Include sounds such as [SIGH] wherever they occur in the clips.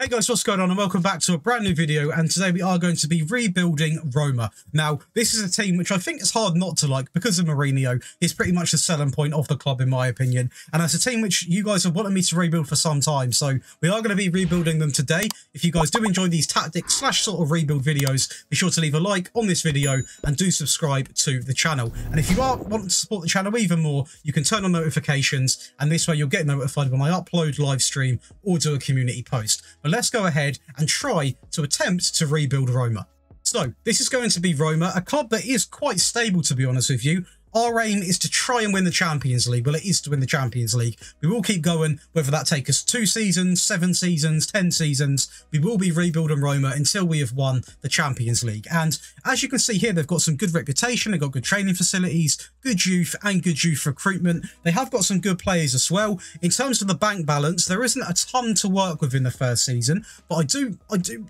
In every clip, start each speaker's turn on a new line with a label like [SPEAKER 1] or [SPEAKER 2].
[SPEAKER 1] Hey guys, what's going on and welcome back to a brand new video and today we are going to be rebuilding Roma. Now, this is a team which I think is hard not to like because of Mourinho. He's pretty much the selling point of the club in my opinion and it's a team which you guys have wanted me to rebuild for some time so we are going to be rebuilding them today. If you guys do enjoy these tactics slash sort of rebuild videos, be sure to leave a like on this video and do subscribe to the channel. And if you are want to support the channel even more, you can turn on notifications and this way you'll get notified when I upload, live stream or do a community post. But but let's go ahead and try to attempt to rebuild Roma. So, this is going to be Roma, a club that is quite stable, to be honest with you. Our aim is to try and win the Champions League. Well, it is to win the Champions League. We will keep going, whether that takes us two seasons, seven seasons, ten seasons. We will be rebuilding Roma until we have won the Champions League. And as you can see here, they've got some good reputation. They've got good training facilities, good youth and good youth recruitment. They have got some good players as well. In terms of the bank balance, there isn't a ton to work with in the first season, but I do, I do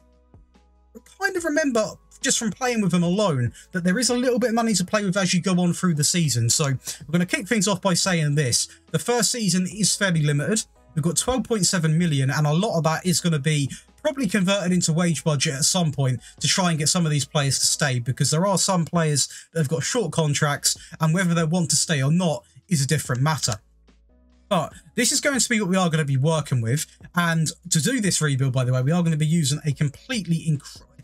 [SPEAKER 1] kind of remember just from playing with them alone that there is a little bit of money to play with as you go on through the season. So we're going to kick things off by saying this. The first season is fairly limited. We've got 12.7 million and a lot of that is going to be probably converted into wage budget at some point to try and get some of these players to stay because there are some players that have got short contracts and whether they want to stay or not is a different matter. But this is going to be what we are going to be working with. And to do this rebuild, by the way, we are going to be using a completely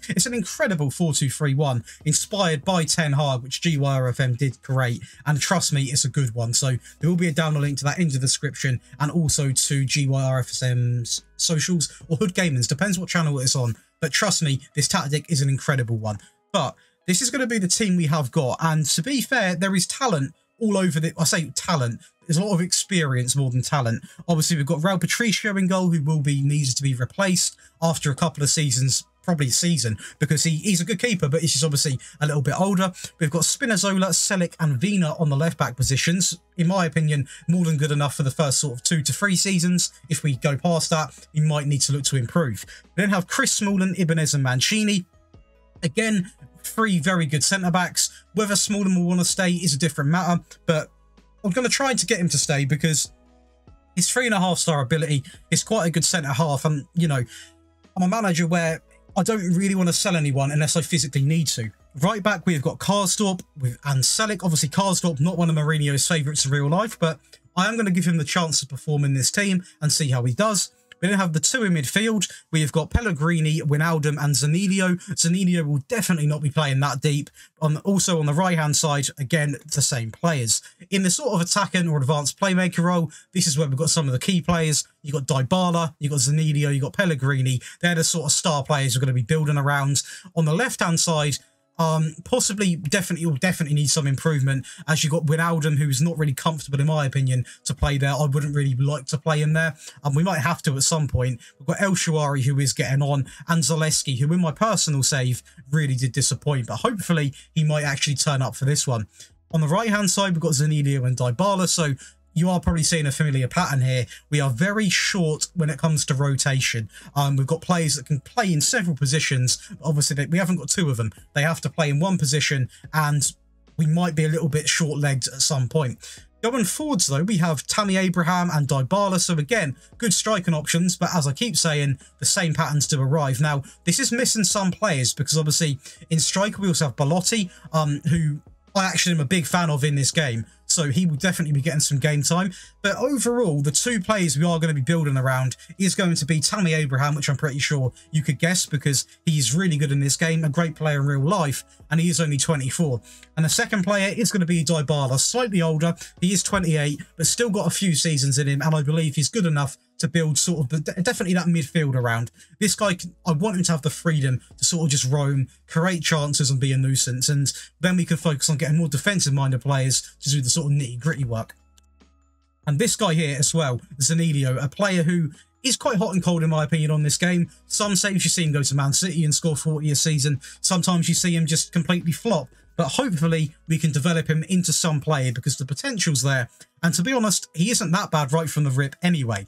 [SPEAKER 1] it's an incredible 4231 inspired by Ten Hag, which GYRFM did create. And trust me, it's a good one. So there will be a download link to that in the description and also to GYRFM's socials or Hood Gaming's, depends what channel it's on. But trust me, this tactic is an incredible one. But this is going to be the team we have got. And to be fair, there is talent all over the, I say talent, there's a lot of experience more than talent. Obviously, we've got Raul Patricio in goal, who will be needed to be replaced after a couple of seasons probably season because he, he's a good keeper, but he's just obviously a little bit older. We've got Spinazzola, Celik and Vina on the left back positions. In my opinion, more than good enough for the first sort of two to three seasons. If we go past that, we might need to look to improve. We then have Chris Smalling, Ibanez and Mancini. Again, three very good centre-backs. Whether Smalling will want to stay is a different matter, but I'm going to try to get him to stay because his three and a half star ability is quite a good centre half. And, you know, I'm a manager where I don't really want to sell anyone unless I physically need to. Right back, we've got Karsdorp with and Celik. Obviously, Karsdorp, not one of Mourinho's favourites in real life, but I am going to give him the chance to perform in this team and see how he does. We then have the two in midfield. We've got Pellegrini, Wijnaldum and Zaniolo. Zaniolo will definitely not be playing that deep. On Also on the right-hand side, again, the same players. In the sort of attacking or advanced playmaker role, this is where we've got some of the key players. You've got Dybala, you've got Zaniolo, you've got Pellegrini. They're the sort of star players we're going to be building around. On the left-hand side, um, possibly, definitely, will definitely need some improvement. As you got Wijnaldum, who's not really comfortable, in my opinion, to play there. I wouldn't really like to play him there. And um, we might have to at some point. We've got El Shaarawy, who is getting on, and Zalewski, who in my personal save really did disappoint. But hopefully, he might actually turn up for this one. On the right-hand side, we've got Zaniolo and Dybala. So you are probably seeing a familiar pattern here. We are very short when it comes to rotation. Um, we've got players that can play in several positions. Obviously, they, we haven't got two of them. They have to play in one position, and we might be a little bit short-legged at some point. Going forwards, though, we have Tammy Abraham and Dybala. So, again, good striking options. But as I keep saying, the same patterns do arrive. Now, this is missing some players because, obviously, in striker, we also have Belotti, um, who I actually am a big fan of in this game so he will definitely be getting some game time. But overall, the two players we are going to be building around is going to be Tammy Abraham, which I'm pretty sure you could guess because he's really good in this game, a great player in real life, and he is only 24. And the second player is going to be Dybala, slightly older. He is 28, but still got a few seasons in him, and I believe he's good enough to build sort of definitely that midfield around. This guy, I want him to have the freedom to sort of just roam, create chances and be a nuisance. And then we can focus on getting more defensive minded players to do the sort of nitty gritty work. And this guy here as well, Zaniolo, a player who is quite hot and cold in my opinion on this game. Some saves you see him go to Man City and score 40 a season. Sometimes you see him just completely flop. But hopefully we can develop him into some player because the potential's there. And to be honest, he isn't that bad right from the rip anyway.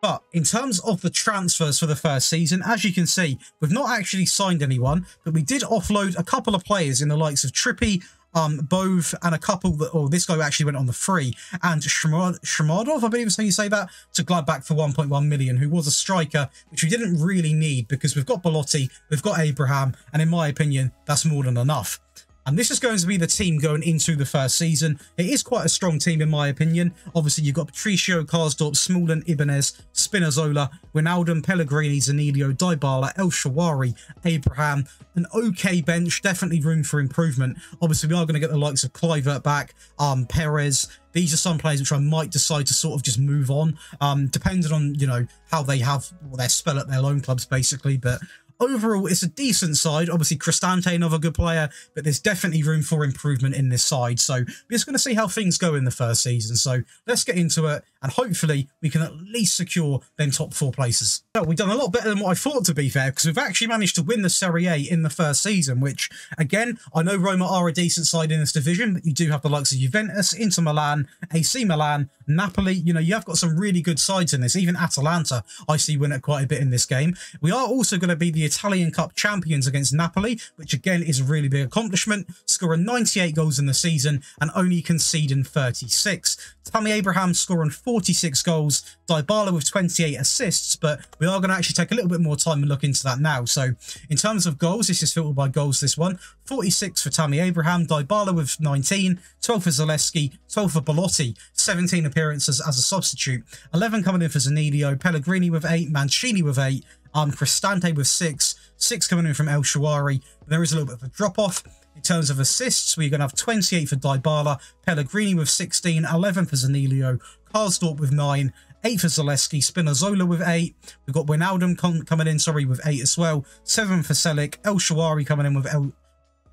[SPEAKER 1] But in terms of the transfers for the first season, as you can see, we've not actually signed anyone, but we did offload a couple of players in the likes of Tripi, um, Bove and a couple that, or this guy actually went on the free, and Shramadov, I believe is how you say that, to Gladbach for 1.1 million, who was a striker, which we didn't really need because we've got Belotti, we've got Abraham, and in my opinion, that's more than enough. And this is going to be the team going into the first season. It is quite a strong team in my opinion. Obviously, you've got Patricio, Karsdorp, Smalling, Ibanez, Spinazzola, Wijnaldum, Pellegrini, Zaniolo, Dybala, El Shaarawy, Abraham. An okay bench, definitely room for improvement. Obviously, we are going to get the likes of Kluivert back, um, Perez. These are some players which I might decide to sort of just move on, um, depending on, you know, how they have their spell at their loan clubs, basically. But overall, it's a decent side. Obviously, Cristante, another good player, but there's definitely room for improvement in this side. So we're just going to see how things go in the first season. So let's get into it, and hopefully we can at least secure them top four places. Well, we've done a lot better than what I thought, to be fair, because we've actually managed to win the Serie A in the first season, which, again, I know Roma are a decent side in this division, but you do have the likes of Juventus, Inter Milan, AC Milan, Napoli. You know, you have got some really good sides in this. Even Atalanta, I see win it quite a bit in this game. We are also going to be the Italian Cup champions against Napoli, which again is a really big accomplishment, scoring 98 goals in the season and only conceding 36. Tammy Abraham scoring 46 goals, Dybala with 28 assists, but we are going to actually take a little bit more time and look into that now. So in terms of goals, this is filtered by goals this one. 46 for Tammy Abraham, Dybala with 19, 12 for Zalewski, 12 for Belotti, 17 appearances as a substitute, 11 coming in for Zaniolo, Pellegrini with 8, Mancini with 8, um, Cristante with 6, 6 coming in from El Shaarawy. There is a little bit of a drop-off. In terms of assists, we're going to have 28 for Dybala, Pellegrini with 16, 11 for Zaniolo, Karsdorp with 9, 8 for Zalewski, Spinazzola with 8. We've got Wijnaldum coming in, sorry, with 8 as well. 7 for Celik, El Shaarawy coming in with El...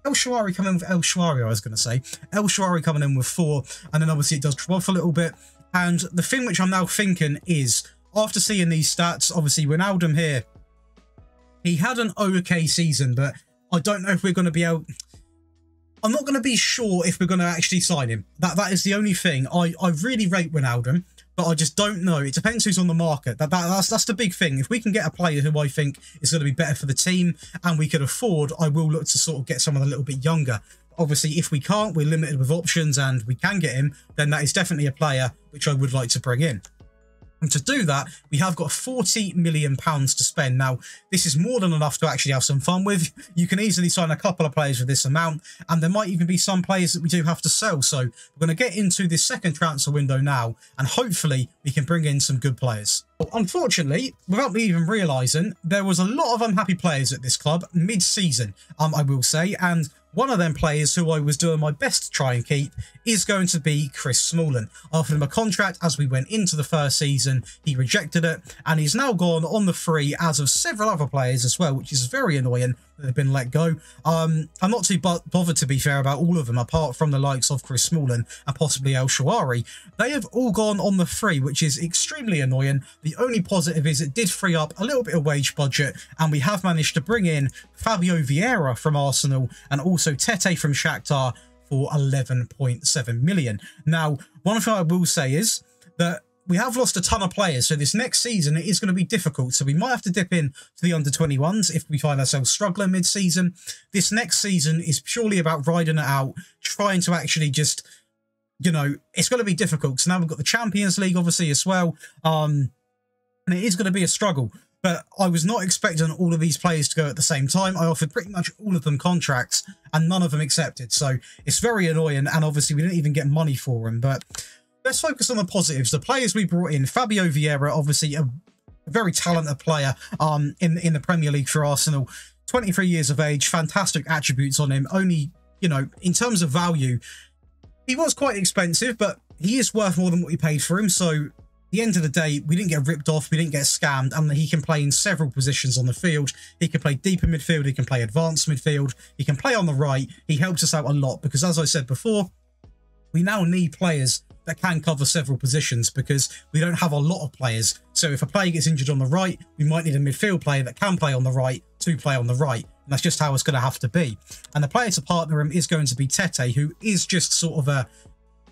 [SPEAKER 1] El Shaarawy coming in with El Shaarawy, I was going to say. El Shaarawy coming in with 4. And then obviously it does drop off a little bit. And the thing which I'm now thinking is, after seeing these stats, obviously Wijnaldum here, he had an okay season, but I don't know if we're going to be able... I'm not going to be sure if we're going to actually sign him. That That is the only thing. I, I really rate Wijnaldum, but I just don't know. It depends who's on the market. That, that That's that's the big thing. If we can get a player who I think is going to be better for the team and we could afford, I will look to sort of get someone a little bit younger. Obviously, if we can't, we're limited with options and we can get him, then that is definitely a player which I would like to bring in. And to do that, we have got 40 million pounds to spend. Now, this is more than enough to actually have some fun with. You can easily sign a couple of players with this amount, and there might even be some players that we do have to sell. So we're going to get into this second transfer window now, and hopefully we can bring in some good players. Unfortunately, without me even realising, there was a lot of unhappy players at this club mid-season, um, I will say, and one of them players who I was doing my best to try and keep is going to be Chris Smalling. I offered him a contract as we went into the first season. He rejected it, and he's now gone on the free as of several other players as well, which is very annoying have been let go. Um, I'm not too bothered, to be fair, about all of them, apart from the likes of Chris Smalling and possibly El Shaarawy. They have all gone on the free, which is extremely annoying. The only positive is it did free up a little bit of wage budget, and we have managed to bring in Fabio Vieira from Arsenal and also Tete from Shakhtar for 11.7 million. Now, one thing I will say is that we have lost a ton of players, so this next season it is going to be difficult. So we might have to dip in to the under 21s if we find ourselves struggling mid season. This next season is purely about riding it out, trying to actually just, you know, it's going to be difficult. So now we've got the Champions League obviously as well, um, and it is going to be a struggle. But I was not expecting all of these players to go at the same time. I offered pretty much all of them contracts and none of them accepted. So it's very annoying. And obviously we didn't even get money for them. But let's focus on the positives. The players we brought in, Fabio Vieira, obviously a very talented player um, in, in the Premier League for Arsenal. 23 years of age, fantastic attributes on him. Only, you know, in terms of value, he was quite expensive, but he is worth more than what we paid for him. So the end of the day, we didn't get ripped off, we didn't get scammed, and he can play in several positions on the field. He can play deeper midfield, he can play advanced midfield, he can play on the right. He helps us out a lot because, as I said before, we now need players that can cover several positions because we don't have a lot of players. So if a player gets injured on the right, we might need a midfield player that can play on the right to play on the right. And that's just how it's going to have to be. And the player to partner him is going to be Tete, who is just sort of a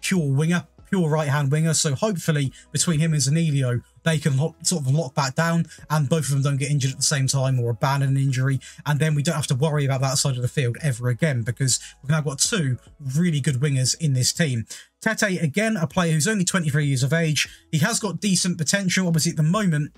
[SPEAKER 1] pure winger pure right-hand winger. So hopefully between him and Zaniolo, they can lock, sort of lock that down and both of them don't get injured at the same time or abandon an injury. And then we don't have to worry about that side of the field ever again because we've now got two really good wingers in this team. Tete, again, a player who's only 23 years of age. He has got decent potential. Obviously, at the moment,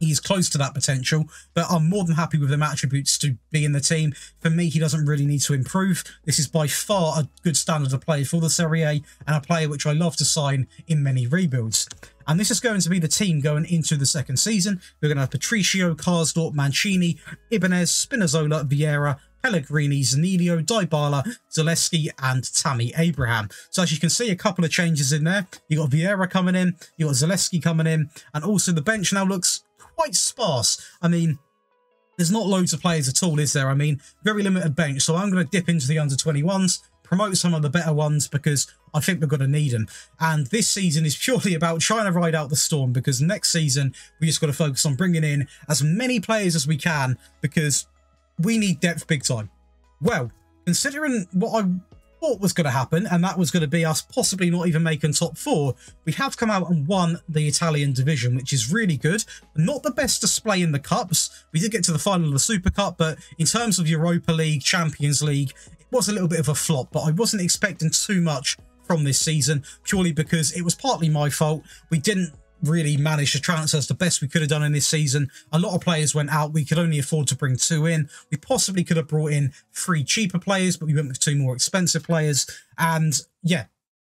[SPEAKER 1] he's close to that potential, but I'm more than happy with them attributes to be in the team. For me, he doesn't really need to improve. This is by far a good standard of play for the Serie A and a player which I love to sign in many rebuilds. And this is going to be the team going into the second season. We're going to have Patricio, Karsdorp, Mancini, Ibanez, Spinazzola, Vieira, Pellegrini, Zaniolo, Dybala, Zalewski, and Tammy Abraham. So as you can see, a couple of changes in there. You got Vieira coming in, you got Zalewski coming in, and also the bench now looks quite sparse. I mean, there's not loads of players at all, is there? I mean, very limited bench. So I'm going to dip into the under 21s, promote some of the better ones because I think we're going to need them. And this season is [LAUGHS] purely about trying to ride out the storm because next season we just got to focus on bringing in as many players as we can because we need depth big time. Well, considering what I thought was going to happen, and that was going to be us possibly not even making top four, we have come out and won the Italian division, which is really good. Not the best display in the cups. We did get to the final of the Super Cup, but in terms of Europa League, Champions League, it was a little bit of a flop, but I wasn't expecting too much from this season, purely because it was partly my fault. We didn't really managed to transfer as the best we could have done in this season. A lot of players went out. We could only afford to bring two in. We possibly could have brought in three cheaper players, but we went with two more expensive players. And yeah,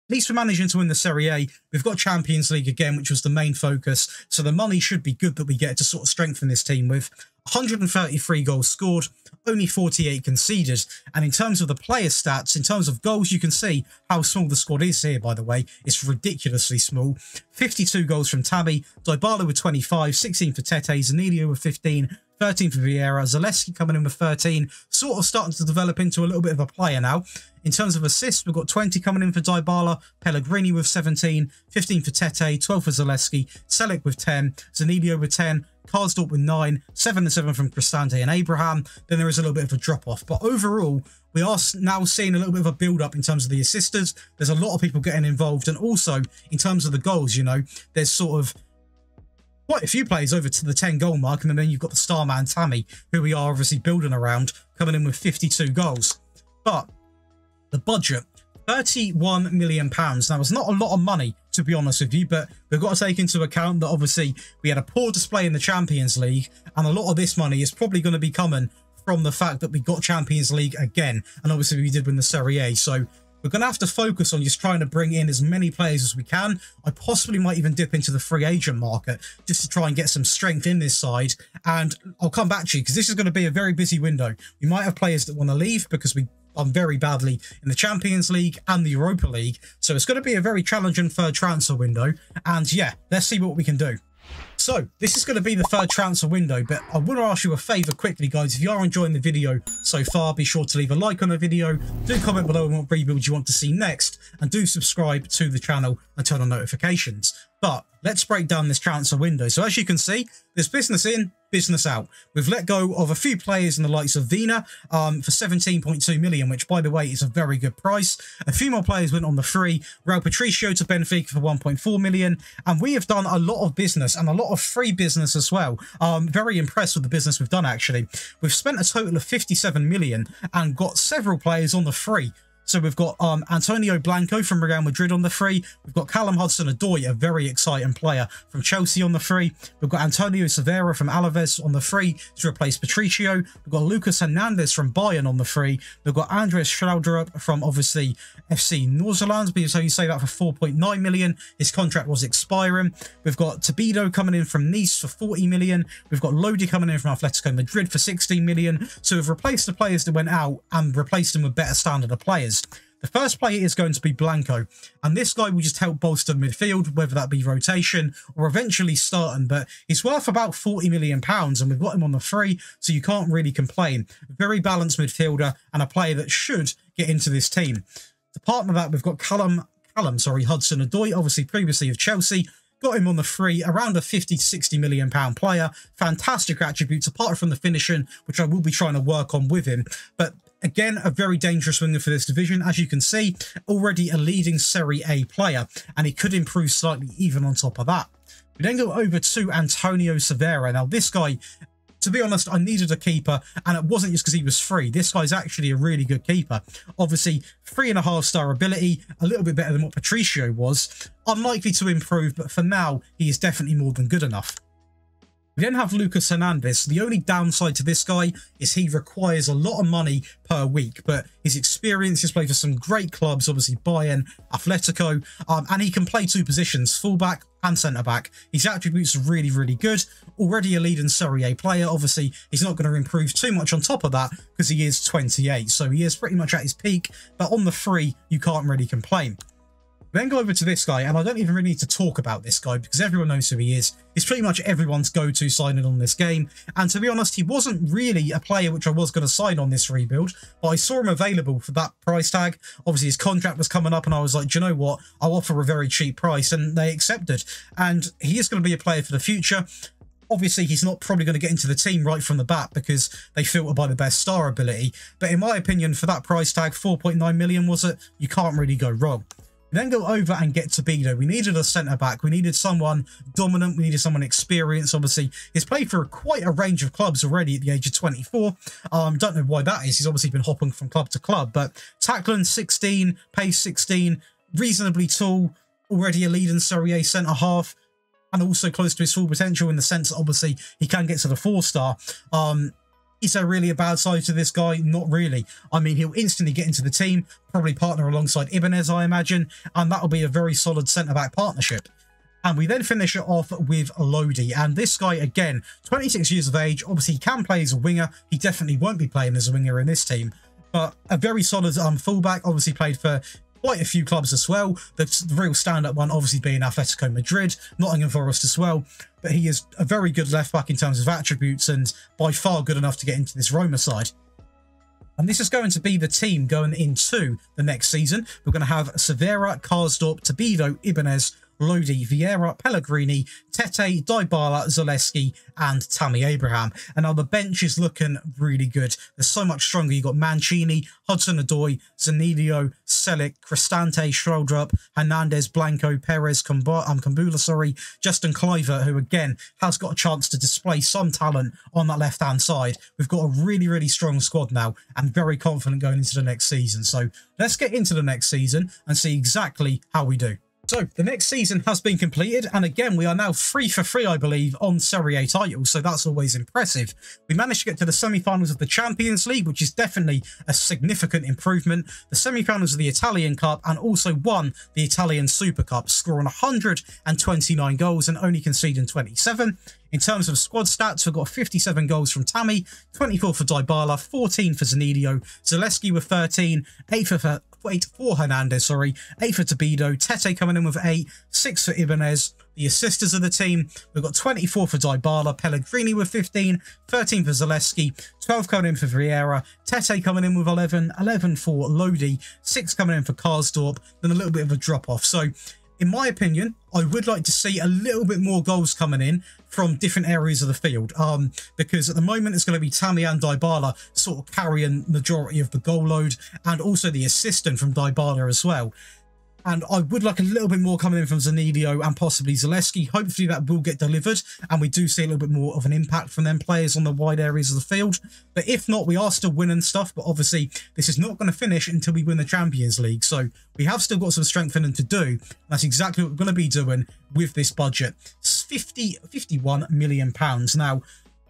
[SPEAKER 1] at least we're managing to win the Serie A. We've got Champions League again, which was the main focus. So the money should be good that we get to sort of strengthen this team with. 133 goals scored, only 48 conceded. And in terms of the player stats, in terms of goals, you can see how small the squad is here, by the way. It's ridiculously small. 52 goals from Tammy, Dybala with 25, 16 for Tete, Zaniolo with 15, 13 for Vieira, Zalewski coming in with 13, sort of starting to develop into a little bit of a player now. In terms of assists, we've got 20 coming in for Dybala, Pellegrini with 17, 15 for Tete, 12 for Zalewski, Celik with 10, Zaniolo with 10, Karsdorp with 9, 7 and 7 from Cristante and Abraham. Then there is a little bit of a drop-off. But overall, we are now seeing a little bit of a build-up in terms of the assisters. There's a lot of people getting involved. And also, in terms of the goals, you know, there's sort of quite a few players over to the 10 goal mark. And then you've got the star man, Tammy, who we are obviously building around, coming in with 52 goals. But the budget 31 million pounds. Now, it's not a lot of money, to be honest with you, but we've got to take into account that obviously we had a poor display in the Champions League, and a lot of this money is probably going to be coming from the fact that we got Champions League again, and obviously we did win the Serie A. So we're going to have to focus on just trying to bring in as many players as we can. I possibly might even dip into the free agent market just to try and get some strength in this side. And I'll come back to you because this is going to be a very busy window. We might have players that want to leave because we done very badly in the Champions League and the Europa League. So it's going to be a very challenging third transfer window. And yeah, let's see what we can do. So, this is going to be the third transfer window, but I want to ask you a favour quickly, guys. If you are enjoying the video so far, be sure to leave a like on the video, do comment below what rebuild you want to see next, and do subscribe to the channel and turn on notifications. But let's break down this transfer window. So as you can see, there's business in, business out. We've let go of a few players in the likes of Vina um, for 17.2 million, which by the way is a very good price. A few more players went on the free. Raul Patricio to Benfica for 1.4 million. And we have done a lot of business and a lot of free business as well. I'm very impressed with the business we've done actually. We've spent a total of 57 million and got several players on the free. So we've got um, Antonio Blanco from Real Madrid on the free. We've got Callum Hudson-Odoi, a very exciting player from Chelsea on the free. We've got Antonio Silveira from Alaves on the free to replace Patricio. We've got Lucas Hernandez from Bayern on the free. We've got Andres Schraudrup from obviously FC Nordsjælland. So you say that for 4.9 million. His contract was expiring. We've got Tabido coming in from Nice for 40 million. We've got Lodi coming in from Atletico Madrid for 16 million. So we've replaced the players that went out and replaced them with better standard of players. The first player is going to be Blanco, and this guy will just help bolster midfield, whether that be rotation or eventually starting, but he's worth about £40 million, and we've got him on the free, so you can't really complain. Very balanced midfielder and a player that should get into this team. To partner that, we've got Callum, Callum, sorry, Hudson-Odoi, obviously previously of Chelsea, got him on the free, around a 50 to 60 million pound player. Fantastic attributes, apart from the finishing, which I will be trying to work on with him. But Again, a very dangerous winger for this division. As you can see, already a leading Serie A player, and he could improve slightly even on top of that. We then go over to Antonio Silveira. Now, this guy, to be honest, I needed a keeper, and it wasn't just because he was free. This guy's actually a really good keeper. Obviously, three and a half star ability, a little bit better than what Patricio was. Unlikely to improve, but for now, he is definitely more than good enough. We then have Lucas Hernandez. The only downside to this guy is he requires a lot of money per week, but his experience, he's played for some great clubs, obviously Bayern, Atletico, um, and he can play two positions, fullback and centre-back. His attributes are really, really good. Already a lead in Serie A player. Obviously, he's not going to improve too much on top of that because he is 28, so he is pretty much at his peak, but on the free, you can't really complain. Then go over to this guy, and I don't even really need to talk about this guy because everyone knows who he is. He's pretty much everyone's go-to signing on this game. And to be honest, he wasn't really a player which I was going to sign on this rebuild, but I saw him available for that price tag. Obviously, his contract was coming up, and I was like, do you know what? I'll offer a very cheap price, and they accepted. And he is going to be a player for the future obviously he's not probably going to get into the team right from the bat because they filter by the best star ability. But in my opinion, for that price tag, 4.9 million was it? You can't really go wrong then go over and get Tobido. We needed a centre back. We needed someone dominant. We needed someone experienced. Obviously, he's played for quite a range of clubs already at the age of 24. Um, don't know why that is. He's obviously been hopping from club to club. But tackling 16, pace 16, reasonably tall, already a lead in Serie A centre half, and also close to his full potential in the sense that obviously he can get to the four star. Um, is there really a bad side to this guy? Not really. I mean, he'll instantly get into the team, probably partner alongside Ibanez, I imagine, and that'll be a very solid centre-back partnership. And we then finish it off with Lodi. And this guy, again, 26 years of age. Obviously, he can play as a winger. He definitely won't be playing as a winger in this team. But a very solid um, fullback. Obviously played for quite a few clubs as well. The, the real stand-up one obviously being Atletico Madrid, Nottingham Forest as well. But he is a very good left-back in terms of attributes and by far good enough to get into this Roma side. And this is going to be the team going into the next season. We're going to have Silveira, Karsdorp, Tobido, Ibanez, Lodi, Vieira, Pellegrini, Tete, Dybala, Zalewski, and Tammy Abraham. And now the bench is looking really good. They're so much stronger. You've got Mancini, Hudson Odoi, Zaniolo, Celik, Cristante, Schroldrup, Hernandez, Blanco, Perez, um, Kumbula, sorry, Justin Kluivert, who again has got a chance to display some talent on that left-hand side. We've got a really, really strong squad now and very confident going into the next season. So let's get into the next season and see exactly how we do. So, the next season has been completed, and again, we are now free for free, I believe, on Serie A titles, so that's always impressive. We managed to get to the semi-finals of the Champions League, which is definitely a significant improvement, the semi-finals of the Italian Cup, and also won the Italian Super Cup, scoring 129 goals and only conceding 27. In terms of squad stats, we've got 57 goals from Tammy, 24 for Dybala, 14 for Zaniolo, Zalewski with 13, 8 for, eight for Hernandez, sorry, eight for Tobido, Tete coming in with eight, six for Ibanez. The assisters of the team, we've got 24 for Dybala, Pellegrini with 15, 13 for Zalewski, 12 coming in for Vieira, Tete coming in with 11, 11 for Lodi, 6 coming in for Karsdorp, then a little bit of a drop off. So in my opinion, I would like to see a little bit more goals coming in from different areas of the field. Um, because at the moment it's going to be Tammy and Dybala sort of carrying majority of the goal load and also the assistant from Dybala as well. And I would like a little bit more coming in from Zaniolo and possibly Zalewski. Hopefully that will get delivered and we do see a little bit more of an impact from them players on the wide areas of the field. But if not, we are still winning stuff. But obviously this is not going to finish until we win the Champions League. So we have still got some strengthening to do. That's exactly what we're going to be doing with this budget. 50, 51 million pounds. Now,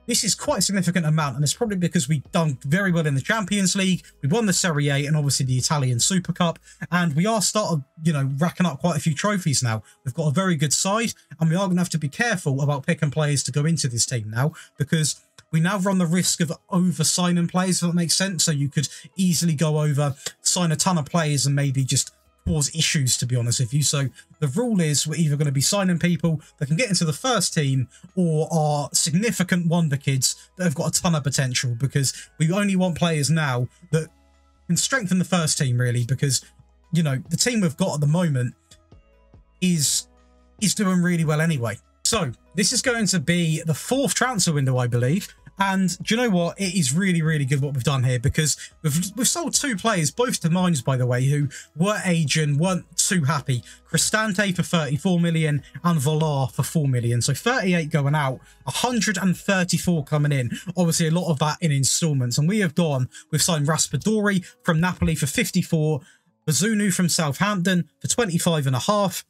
[SPEAKER 1] this is quite a significant amount, and it's probably because we've done very well in the Champions League. We won the Serie A and obviously the Italian Super Cup, and we are starting, you know, racking up quite a few trophies now. We've got a very good side, and we are going to have to be careful about picking players to go into this team now because we now run the risk of over signing players, if that makes sense. So you could easily go over, sign a ton of players, and maybe just cause issues, to be honest with you. So the rule is we're either going to be signing people that can get into the first team or are significant wonder kids that have got a ton of potential because we only want players now that can strengthen the first team, really, because, you know, the team we've got at the moment is is doing really well anyway. So this is going to be the fourth transfer window, I believe. And do you know what? It is really, really good what we've done here because we've, we've sold two players, both to mines, by the way, who were aging, weren't too happy. Cristante for 34 million and Volar for 4 million. So 38 going out, 134 coming in. Obviously, a lot of that in installments. And we have gone, we've signed Raspadori from Napoli for 54, Bazunu from Southampton for 25 and a half,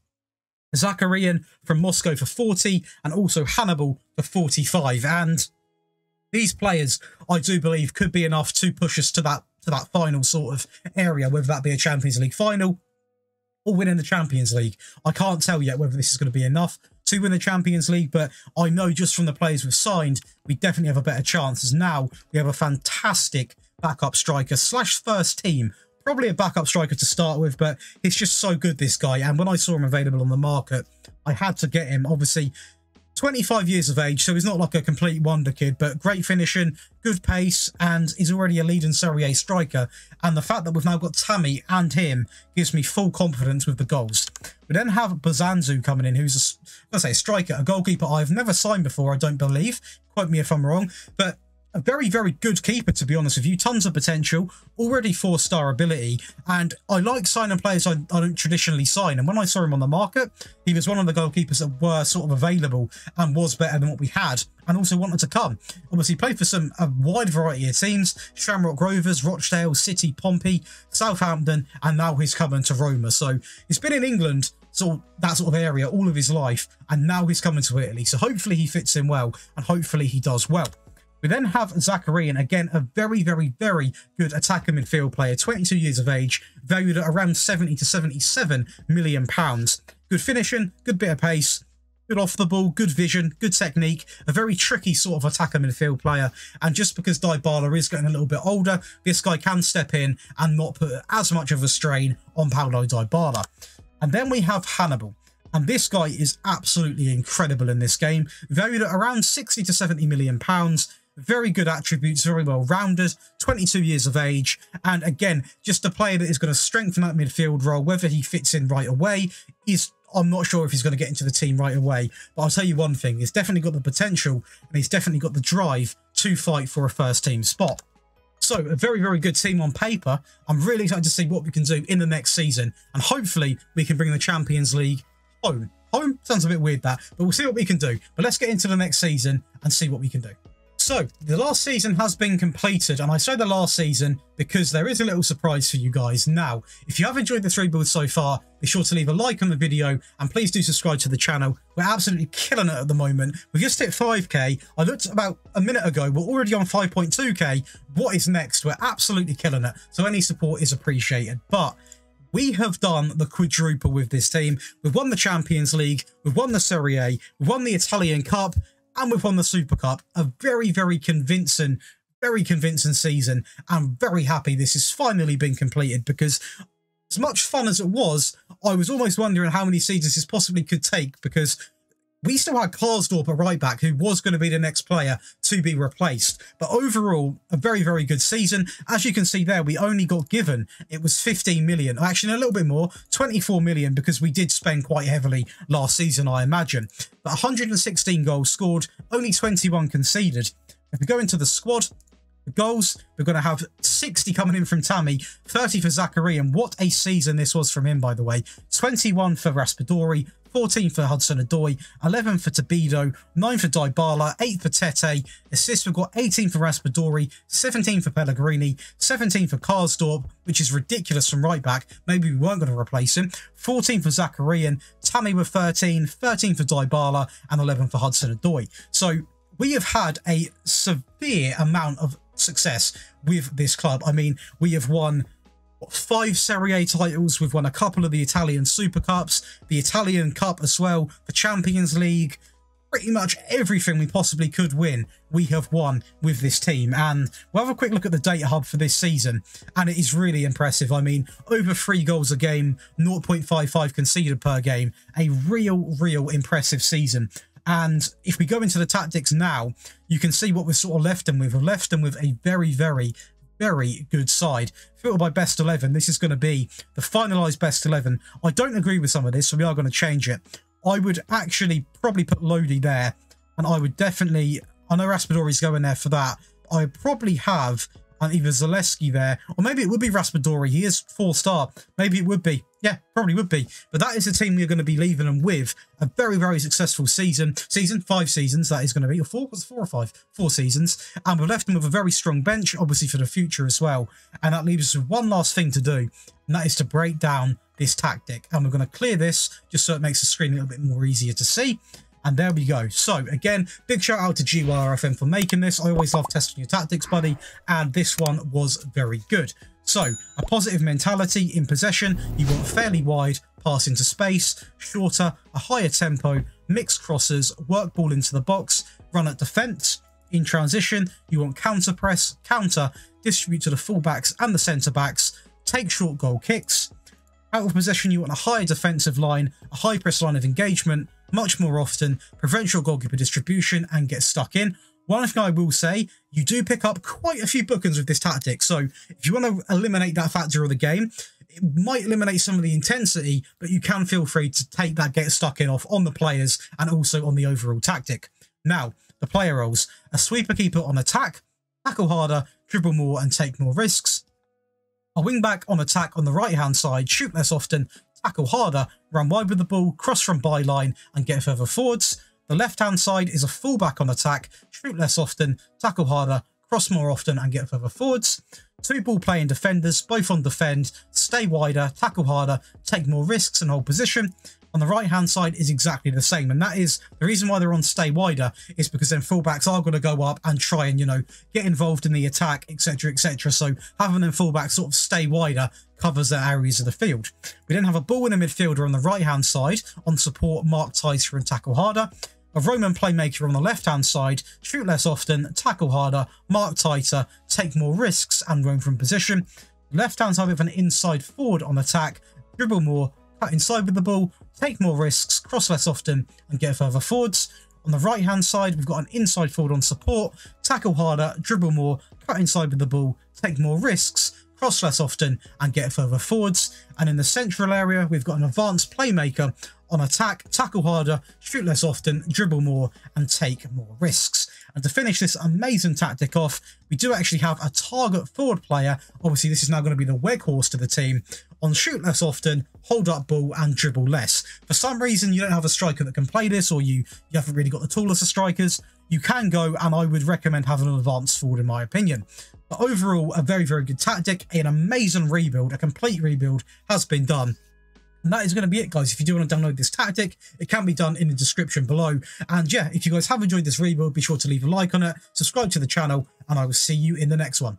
[SPEAKER 1] Zakarian from Moscow for 40, and also Hannibal for 45. And these players, I do believe, could be enough to push us to that to that final sort of area, whether that be a Champions League final or winning the Champions League. I can't tell yet whether this is going to be enough to win the Champions League, but I know just from the players we've signed, we definitely have a better chance as now we have a fantastic backup striker slash first team. Probably a backup striker to start with, but he's just so good, this guy. And when I saw him available on the market, I had to get him. Obviously, 25 years of age, so he's not like a complete wonder kid, but great finishing, good pace, and he's already a leading Serie A striker. And the fact that we've now got Tammy and him gives me full confidence with the goals. We then have Bazunu coming in, who's a, let's say, a striker, a goalkeeper I've never signed before, I don't believe. Quote me if I'm wrong, but a very, very good keeper, to be honest with you. Tons of potential, already four-star ability, and I like signing players I, I, don't traditionally sign. And when I saw him on the market, he was one of the goalkeepers that were sort of available and was better than what we had, and also wanted to come. Obviously, played for some a wide variety of teams, Shamrock Rovers, Rochdale, City, Pompey, Southampton, and now he's coming to Roma. So he's been in England sort of that sort of area all of his life, and now he's coming to Italy. So hopefully he fits in well, and hopefully he does well. We then have Zakarian, again, a very, very, very good attacker midfield player, 22 years of age, valued at around 70 to 77 million pounds. Good finishing, good bit of pace, good off the ball, good vision, good technique, a very tricky sort of attacker midfield player. And just because Dybala is getting a little bit older, this guy can step in and not put as much of a strain on Paulo Dybala. And then we have Hannibal. And this guy is absolutely incredible in this game, valued at around 60 to 70 million pounds very good attributes, very well rounded, 22 years of age, and again, just a player that is going to strengthen that midfield role. Whether he fits in right away is I'm not sure if he's going to get into the team right away, but I'll tell you one thing, he's definitely got the potential and he's definitely got the drive to fight for a first team spot. So, a very, very good team on paper. I'm really excited to see what we can do in the next season, and hopefully we can bring the Champions League home. Home sounds a bit weird that, but we'll see what we can do. But let's get into the next season and see what we can do. So, the last season has been completed, and I say the last season because there is a little surprise for you guys. Now, if you have enjoyed the three builds so far, be sure to leave a like on the video, and please do subscribe to the channel. We're absolutely killing it at the moment. We've just hit 5k. I looked about a minute ago, we're already on 5.2k. What is next? We're absolutely killing it, so any support is appreciated. But we have done the quadruple with this team. We've won the Champions League, we've won the Serie A, we've won the Italian Cup, and we've won the Super Cup. A very, very convincing, very convincing season. I'm very happy this has finally been completed because as much fun as it was, I was almost wondering how many seasons this possibly could take because we still had Karsdorp at right back, who was going to be the next player to be replaced. But overall, a very, very good season. As you can see there, we only got given, it was 15 million, actually a little bit more, 24 million, because we did spend quite heavily last season, I imagine. But 116 goals scored, only 21 conceded. If we go into the squad, the goals, we're going to have 60 coming in from Tammy, 30 for Zakarian, and what a season this was from him, by the way. 21 for Raspadori, 14 for Hudson Odoi, 11 for Tabido, 9 for Dybala, 8 for Tete. Assists, we've got 18 for Raspadori, 17 for Pellegrini, 17 for Karsdorp, which is ridiculous from right back. Maybe we weren't going to replace him. 14 for Zakarian, Tammy with 13, 13 for Dybala, and 11 for Hudson Odoi. So we have had a severe amount of success with this club. I mean, we have won five Serie A titles. We've won a couple of the Italian Super Cups, the Italian Cup as well, the Champions League. Pretty much everything we possibly could win, we have won with this team. And we'll have a quick look at the data hub for this season. And it is really impressive. I mean, over three goals a game, 0.55 conceded per game. A real, real impressive season. And if we go into the tactics now, you can see what we've sort of left them with. We've left them with a very, very very good side. Filtered by best 11, this is going to be the finalised best 11. I don't agree with some of this, so we are going to change it. I would actually probably put Lodi there, and I would definitely I know Raspadori's going there for that. I probably have either Zalewski there, or maybe it would be Raspadori. He is four star. Maybe it would be. Yeah, probably would be. But that is the team we're going to be leaving them with. A very, very successful season. Season, five seasons, that is going to be. Or four, was four or five? Four seasons. And we've left them with a very strong bench, obviously for the future as well. And that leaves us with one last thing to do, and that is to break down this tactic. And we're going to clear this just so it makes the screen a little bit more easier to see. And there we go. So again, big shout out to GYRFM for making this. I always love testing your tactics, buddy. And this one was very good. So a positive mentality in possession. You want fairly wide, pass into space, shorter, a higher tempo, mixed crosses, work ball into the box, run at defence. In transition, you want counter press, counter, distribute to the fullbacks and the centre backs, take short goal kicks. Out of possession, you want a higher defensive line, a high press line of engagement, much more often, prevent your goalkeeper distribution and get stuck in. One thing I will say, you do pick up quite a few bookings with this tactic. So if you want to eliminate that factor of the game, it might eliminate some of the intensity, but you can feel free to take that get stuck in off on the players and also on the overall tactic. Now, the player roles. A sweeper keeper on attack, tackle harder, dribble more and take more risks. A wingback on attack on the right hand side, shoot less often, tackle harder, run wide with the ball, cross from byline and get further forwards. The left-hand side is a fullback on attack, shoot less often, tackle harder, cross more often and get further forwards. Two ball playing defenders, both on defend, stay wider, tackle harder, take more risks and hold position on the right hand side is exactly the same. And that is the reason why they're on stay wider is because then fullbacks are going to go up and try and, you know, get involved in the attack, etc., etc. So having them fullbacks sort of stay wider covers their areas of the field. We then have a ball winning midfielder on the right hand side on support, mark tighter and tackle harder. A roaming playmaker on the left-hand side, shoot less often, tackle harder, mark tighter, take more risks and roam from position. Left-hand side with an inside forward on attack, dribble more, cut inside with the ball, take more risks, cross less often, and get further forwards. On the right hand side, we've got an inside forward on support, tackle harder, dribble more, cut inside with the ball, take more risks, cross less often, and get further forwards. And in the central area, we've got an advanced playmaker on attack, tackle harder, shoot less often, dribble more, and take more risks. And to finish this amazing tactic off, we do actually have a target forward player. Obviously, this is now going to be the Weghorst to the team on shoot less often, hold up ball, and dribble less. For some reason, you don't have a striker that can play this, or you, you haven't really got the tools of strikers, you can go, and I would recommend having an advanced forward in my opinion. But overall, a very, very good tactic, an amazing rebuild, a complete rebuild has been done. And that is going to be it, guys. If you do want to download this tactic, it can be done in the description below. And yeah, if you guys have enjoyed this rebuild, be sure to leave a like on it, subscribe to the channel, and I will see you in the next one.